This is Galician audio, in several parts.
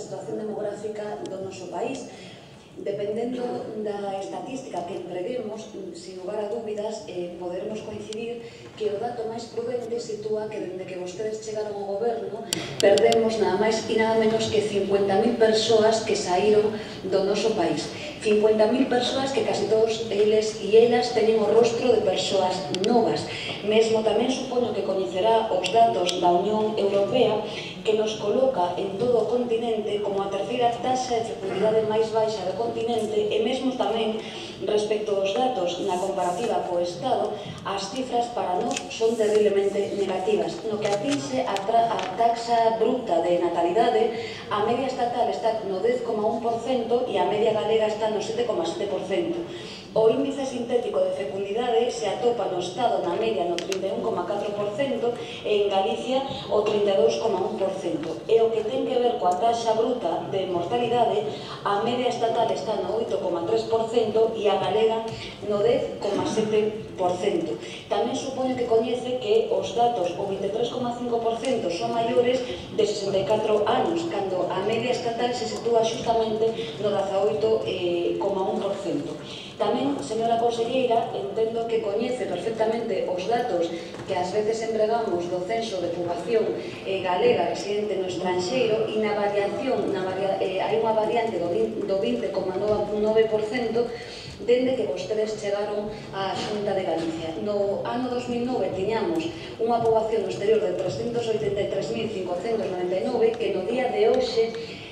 situación demográfica do noso país. Dependendo da estatística que preveo podemos, sin lugar a dúbidas, eh, podermos coincidir que o dato máis prudente sitúa que dende que vostedes chegaron ao goberno perdemos nada máis e nada menos que 50.000 persoas que saíron do noso país. 50.000 persoas que casi todos eles e elas teñen o rostro de persoas novas. Mesmo tamén supoño que coñecerá os datos da Unión Europea que nos coloca en todo o continente como a terceira taxa de fecundidade máis baixa do continente e mesmo tamén respecto aos datos na comparativa co Estado, as cifras para nós son terriblemente negativas. No que atinxe a, a taxa bruta de natalidade, a media estatal está no 10,1% e a media galega está no 7,7%. O índice sintético de fecundidade se atopa no Estado na media no 31,4% e en Galicia o 32,1%. E o que ten que ver coa taxa bruta de mortalidade, a media estatal está no 8,3% e a galega no 10,7%. Tamén supoño que coñece que os datos o 23,5% son maiores de 64 anos, cando a media estatal se sitúa xustamente no 18,1%. Tamén, señora conselleira, entendo que coñece perfectamente os datos que ás veces empregamos do censo de poboación eh, galega residente no estranxeiro e na variación, na varia, eh, hai unha variante do, 20,9% dende que vostedes chegaron á Xunta de Galicia. No ano 2009 tiñamos unha poboación no exterior de 383.599 que no día de hoxe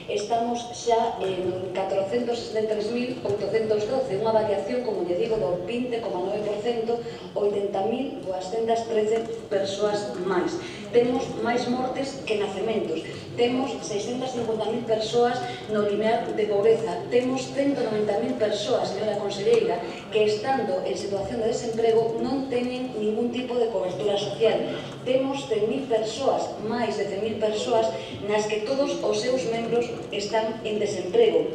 estamos xa en 463.812, unha variación, como lle digo, do 20,9%, 80.213 persoas máis temos máis mortes que nacementos. Temos 650.000 persoas no limiar de pobreza. Temos 190.000 persoas, señora conselleira, que estando en situación de desemprego non teñen ningún tipo de cobertura social. Temos 100.000 persoas, máis de 100.000 persoas, nas que todos os seus membros están en desemprego.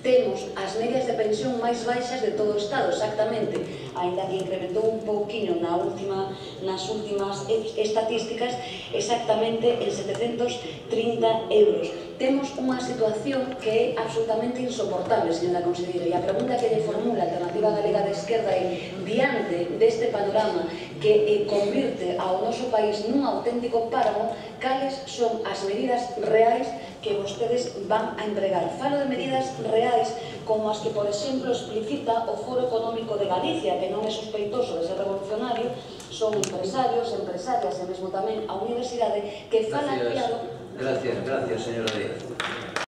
Temos as medias de pensión máis baixas de todo o Estado, exactamente ainda que incrementou un pouquiño na última, nas últimas estatísticas, exactamente en 730 euros. Temos unha situación que é absolutamente insoportable, señora Conselleira, e a pregunta que lle formula a Alternativa Galega de Esquerda é diante deste panorama que eh, convirte ao noso país nun auténtico páramo, cales son as medidas reais que vostedes van a entregar. Falo de medidas reais como as que, por exemplo, explicita o Foro Económico de Galicia, que non é sospeitoso de ser revolucionario, son empresarios, empresarias e mesmo tamén a universidade que falan... Gracias, claro... gracias, gracias, señora Díaz.